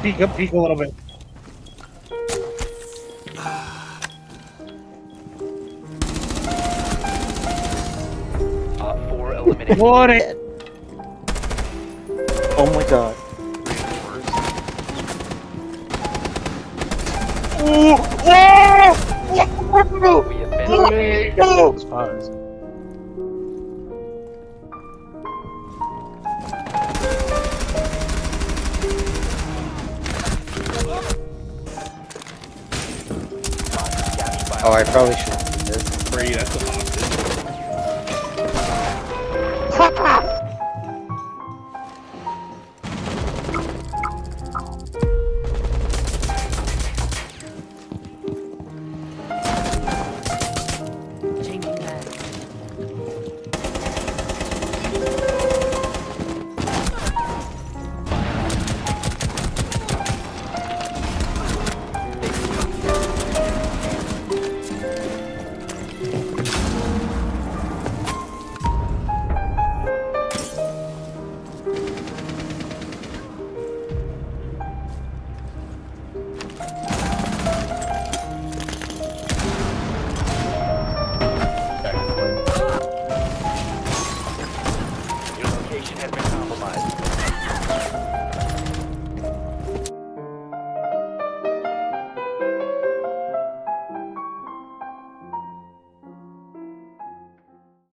just peek up, peek a little bit. Op 4 eliminated. What it? Oh my god. We have been eliminated. Those pies. Captured Oh, I probably should. Free, that's a. location has been compromised.